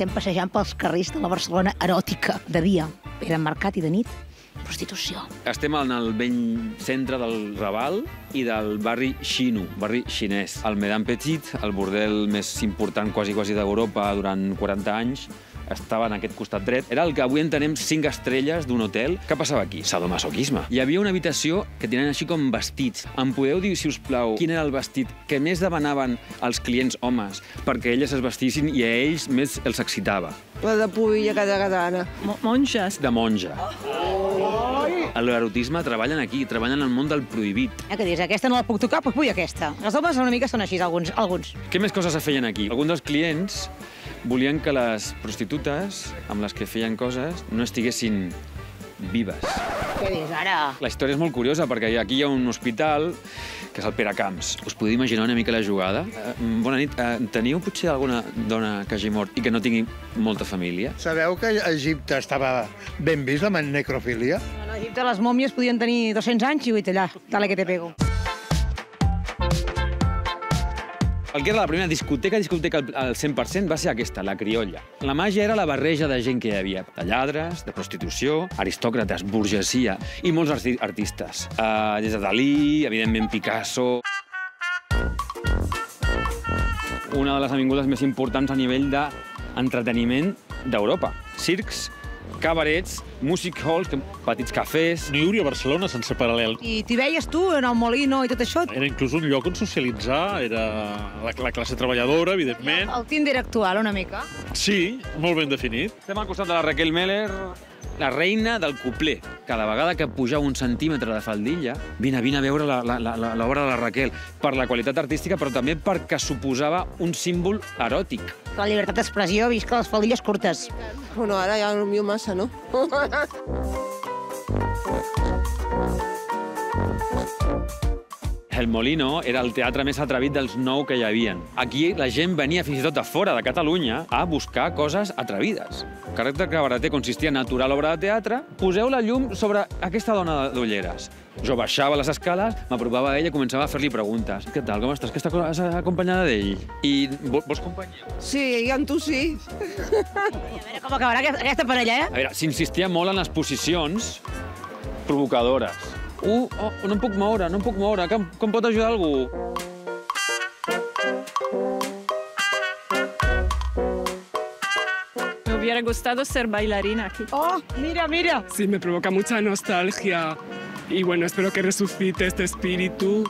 estem passejant pels carrers de la Barcelona eròtica, de dia. Era mercat i de nit, prostitució. Estem en el vell centre del Raval i del barri xino, barri xinès. El Madame Petit, el bordel més important quasi quasi d'Europa durant 40 anys, estava en aquest costat dret. Era el que avui entenem 5 estrelles d'un hotel. Què passava aquí? Sadomasoquisme. Hi havia una habitació que tenien així com vestits. Em podeu dir, si us plau, quin era el vestit que més demanaven als clients homes perquè elles es vestissin i a ells més els excitava? La de pubilla catalana. Mo monges. De monja. L'erotisme treballen aquí, treballen en el món del prohibit. Eh, que dius, aquesta no la puc tocar, doncs vull aquesta. Els homes una mica són així, alguns. alguns. Què més coses es feien aquí? Alguns dels clients volien que les prostitutes amb les que feien coses no estiguessin vives. Què dius, ara? La història és molt curiosa perquè aquí hi ha un hospital que és el Peracamps. Us podeu imaginar una mica la jugada? Eh, bona nit. Eh, teniu potser alguna dona que hagi mort i que no tingui molta família? Sabeu que a Egipte estava ben vist la necrofília? A Egipte les mòmies podien tenir 200 anys i vull allà, dale que te pego. El que era la primera discoteca, discoteca al al 100% va ser aquesta, la criolla. La màgia era la barreja de gent que hi havia, de lladres, de prostitució, aristòcrates, burgesia i molts arti artistes. Uh, des de Dalí, evidentment Picasso... Una de les avingudes més importants a nivell d'entreteniment d'Europa. Circs, cabarets, music halls, petits cafès... No hi hauria Barcelona sense paral·lel. I t'hi veies tu, en el Molino i tot això? Era inclús un lloc on socialitzar, era la, la classe treballadora, evidentment. El Tinder actual, una mica. Sí, molt ben definit. Estem al costat de la Raquel Meller, la reina del cupler. Cada vegada que pujava un centímetre de faldilla, vine, vine a veure l'obra de la Raquel, per la qualitat artística, però també perquè suposava un símbol eròtic. La llibertat d'expressió, visca les faldilles curtes. Bueno, ara ja millor massa, no? El Molino era el teatre més atrevit dels nou que hi havien. Aquí la gent venia fins i tot de fora de Catalunya a buscar coses atrevides. El caràcter cabareter consistia en aturar l'obra de teatre, poseu la llum sobre aquesta dona d'ulleres. Jo baixava les escales, m'apropava a ella i començava a fer-li preguntes. Què tal, com estàs? Que estàs acompanyada d'ell? I vo- vols companyia? Sí, i amb tu sí. A veure com acabarà aquesta parella, eh? A veure, s'insistia molt en les posicions provocadores. Uh, oh, no em puc moure, no em puc moure. Com, com pot ajudar algú? Me hubiera gustado ser bailarina aquí. Oh, mira, mira. Sí, me provoca mucha nostalgia. Y bueno, espero que resucite este espíritu.